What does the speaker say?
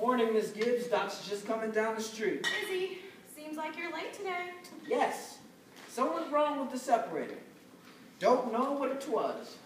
Morning, Miss Gibbs. Doc's just coming down the street. Izzy, seems like you're late today. Yes, something wrong with the separator. Don't know what it was.